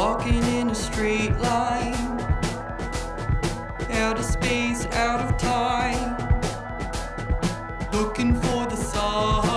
walking in a straight line, out of space, out of time, looking for the sun.